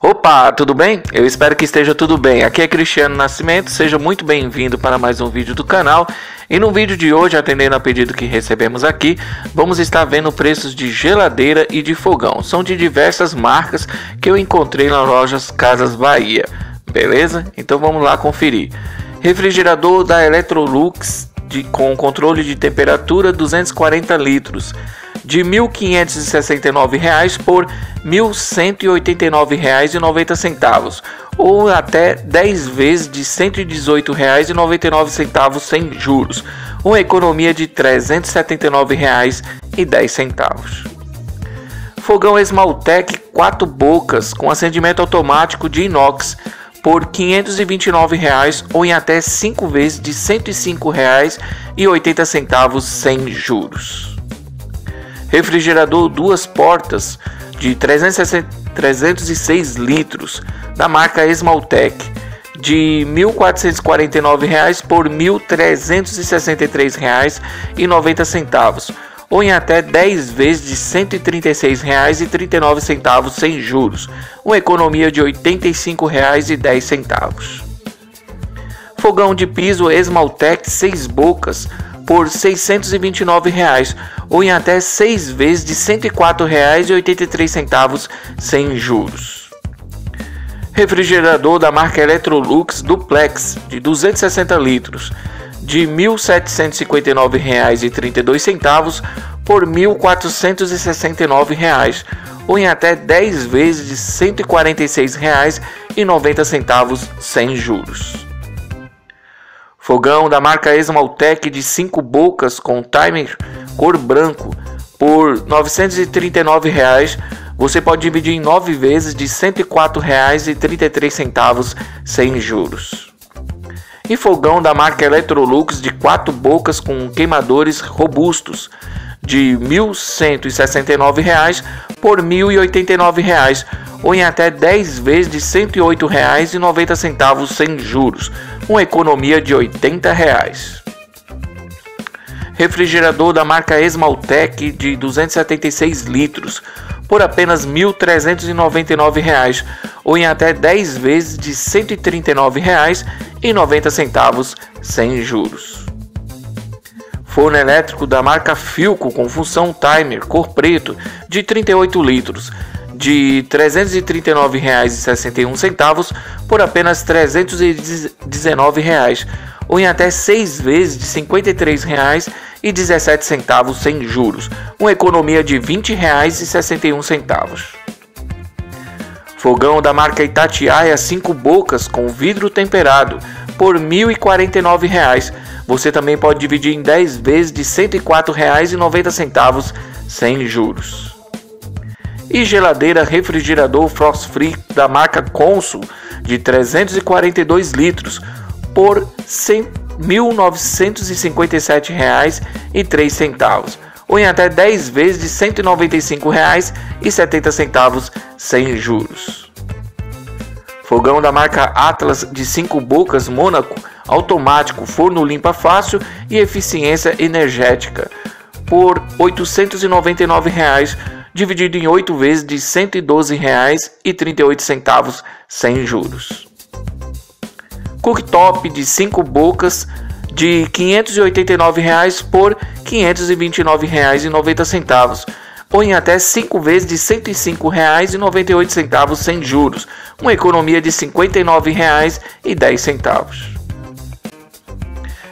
Opa, tudo bem? Eu espero que esteja tudo bem. Aqui é Cristiano Nascimento, seja muito bem-vindo para mais um vídeo do canal. E no vídeo de hoje, atendendo ao pedido que recebemos aqui, vamos estar vendo preços de geladeira e de fogão. São de diversas marcas que eu encontrei nas lojas Casas Bahia. Beleza? Então vamos lá conferir. Refrigerador da Electrolux de, com controle de temperatura 240 litros de R$ 1.569 por R$ 1.189,90 ou até 10 vezes de R$ 118,99 sem juros, uma economia de R$ 379,10. Fogão Esmaltec 4 bocas com acendimento automático de inox por R$ 529 ou em até 5 vezes de R$ 105,80 sem juros refrigerador duas portas de 360, 306 litros da marca Esmaltec de R$ 1.449 por R$ 1.363,90 ou em até 10 vezes de R$ 136,39 sem juros, uma economia de R$ 85,10. Fogão de piso Esmaltec 6 bocas por 629 reais, ou em até 6 vezes de R$ 104,83 sem juros. Refrigerador da marca Electrolux Duplex de 260 litros de R$ 1.759,32 por R$ 1.469, ou em até 10 vezes de R$ 146,90 sem juros. Fogão da marca Esmaltec de 5 bocas com timer cor branco por 939 reais. Você pode dividir em 9 vezes de R$ 104,33 sem juros. E fogão da marca Electrolux de 4 bocas com queimadores robustos de R$ 1.169 por R$ 1.089 ou em até 10 vezes de R$ 108,90 sem juros, uma economia de 80 reais. Refrigerador da marca Esmaltec de 276 litros por apenas R$ 1.399 ou em até 10 vezes de R$ 139,90 sem juros. Forno elétrico da marca Filco com função timer cor preto de 38 litros de R$ 339,61 por apenas 319 reais, ou em até seis vezes de R$ 53,17 sem juros, uma economia de R$ 20,61. Fogão da marca Itatiaia 5 bocas com vidro temperado por R$ 1.049. Você também pode dividir em 10 vezes de R$ 104,90 sem juros e geladeira refrigerador Frost Free da marca Consul de 342 litros por R$ 1.957,03 ou em até 10 vezes de R$ 195,70 sem juros. Fogão da marca Atlas de 5 bocas Mônaco automático, forno limpa fácil e eficiência energética por R$ 899 dividido em 8 vezes de R$ 112,38 sem juros. Cooktop de 5 bocas de 589 reais por R$ 529,90 ou em até 5 vezes de R$ 105,98 sem juros, uma economia de R$ 59,10.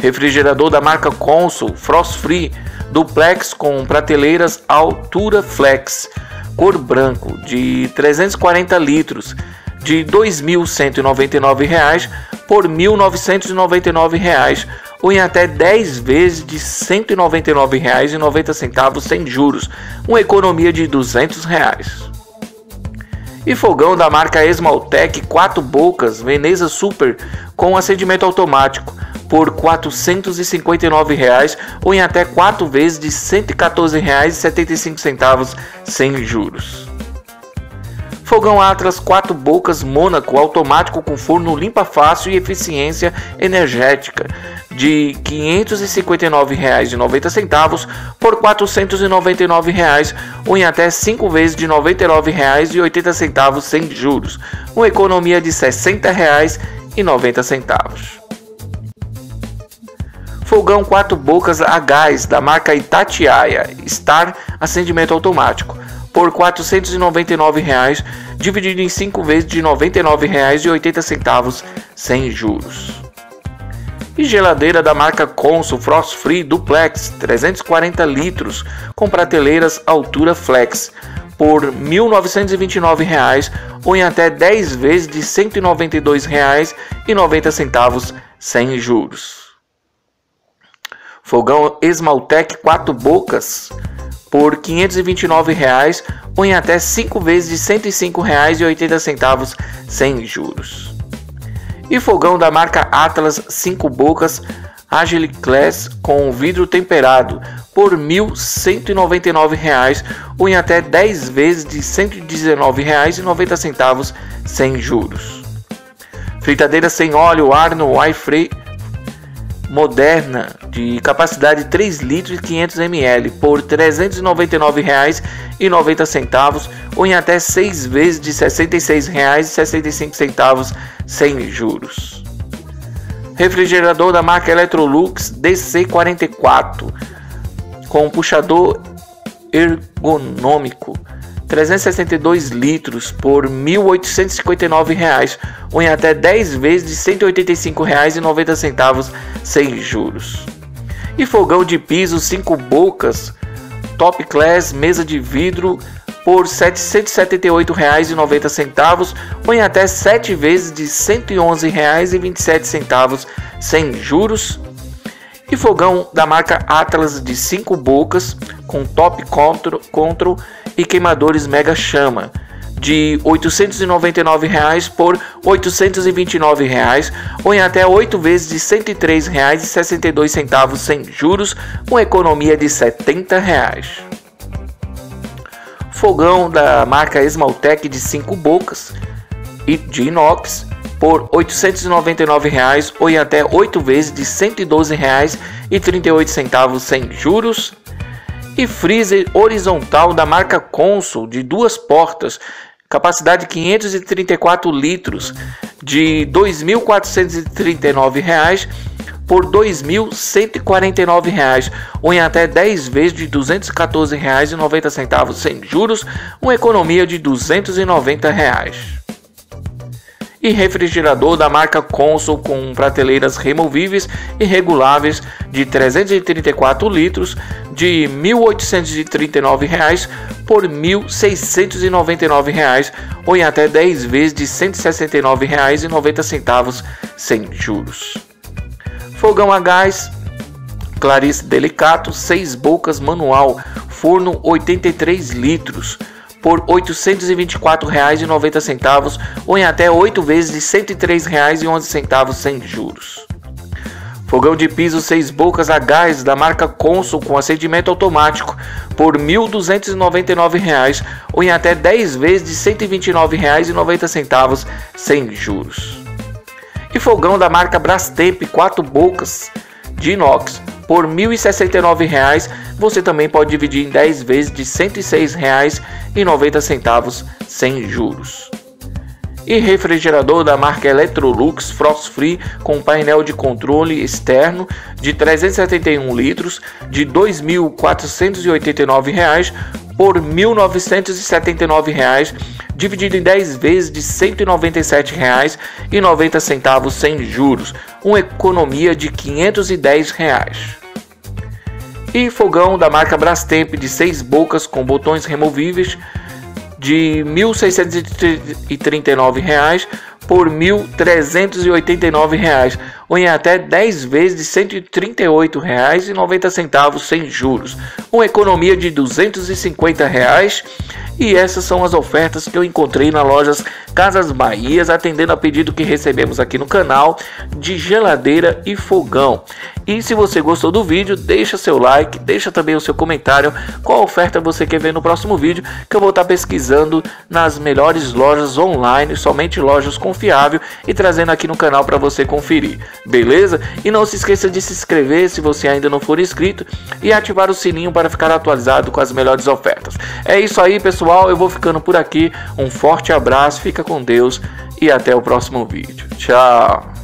Refrigerador da marca Consul Frost Free duplex com prateleiras altura flex, cor branco, de 340 litros, de R$ 2.199 por R$ 1.999 ou em até 10 vezes de R$ 199,90 sem juros, uma economia de 200 reais. E fogão da marca Esmaltec 4 bocas Veneza Super com acendimento automático por 459 reais, ou em até 4 vezes de R$ 114,75 sem juros. Fogão Atlas 4 bocas Mônaco automático com forno limpa fácil e eficiência energética de R$ 559,90 por R$ 499,00 ou em até 5 vezes de R$ 99,80 sem juros, uma economia de R$ 60,90. Fogão 4 bocas a gás da marca Itatiaia Star acendimento automático por R$ 499,00, dividido em 5 vezes de R$ 99,80 sem juros. E geladeira da marca Consul Frost Free Duplex 340 litros com prateleiras altura flex por R$ 1.929,00 ou em até 10 vezes de R$ 192,90 sem juros. Fogão Esmaltec 4 bocas por R$ 529,00 ou em até 5 vezes de R$ 105,80 sem juros. E fogão da marca Atlas 5 bocas Agile Class com vidro temperado por R$ 1.199,00 ou em até 10 vezes de R$ 119,90 sem juros. Fritadeira sem óleo Arno Wi-Fi moderna de capacidade 3 litros e 500 ml por R$ 399,90 ou em até 6 vezes de R$ 66,65 sem juros. Refrigerador da marca Electrolux DC44 com puxador ergonômico 362 litros por R$ 1.859 ou em até 10 vezes de R$ 185,90 sem juros. E fogão de piso 5 bocas Top Class mesa de vidro por R$ 778,90 ou em até 7 vezes de R$ 111,27 sem juros. E fogão da marca Atlas de 5 bocas com top control, control e queimadores Mega Chama de R$ 899 por 829 reais, ou em até 8 vezes de R$ 103,62 sem juros, com economia de 70 reais. Fogão da marca Esmaltec de 5 bocas e de inox por 899 reais, ou em até 8 vezes de R$ 112,38 sem juros e freezer horizontal da marca Consul de duas portas, capacidade 534 litros, de R$ 2.439 por R$ 2.149 ou em até 10 vezes de R$ 214,90 sem juros, uma economia de 290 reais e refrigerador da marca Consul com prateleiras removíveis e reguláveis de 334 litros de R$ 1.839 por R$ 1.699 ou em até 10 vezes de R$ 169,90 sem juros. Fogão a gás Clarice Delicato 6 bocas manual, forno 83 litros por R$ 824,90 ou em até 8 vezes de R$ 103,11 sem juros. Fogão de piso 6 bocas a gás da marca Consul com acendimento automático por R$ 1.299 ou em até 10 vezes de R$ 129,90 sem juros. E fogão da marca Brastemp 4 bocas de inox por R$ 1.069, você também pode dividir em 10 vezes de R$ 106,90 sem juros. E refrigerador da marca Electrolux Frost Free com painel de controle externo de 371 litros de R$ 2.489 por R$ 1.979, dividido em 10 vezes de R$ 197,90 sem juros, uma economia de 510 reais e fogão da marca Brastemp de 6 bocas com botões removíveis de R$ 1.639 por R$ 1.389, ou em até 10 vezes de R$ 138,90 sem juros, uma economia de 250 reais e essas são as ofertas que eu encontrei na lojas Casas Bahias, atendendo a pedido que recebemos aqui no canal de geladeira e fogão. E se você gostou do vídeo, deixa seu like, deixa também o seu comentário qual oferta você quer ver no próximo vídeo, que eu vou estar pesquisando nas melhores lojas online, somente lojas confiáveis e trazendo aqui no canal para você conferir. Beleza? E não se esqueça de se inscrever se você ainda não for inscrito e ativar o sininho para ficar atualizado com as melhores ofertas. É isso aí, pessoal, eu vou ficando por aqui. Um forte abraço, fica com Deus e até o próximo vídeo. Tchau!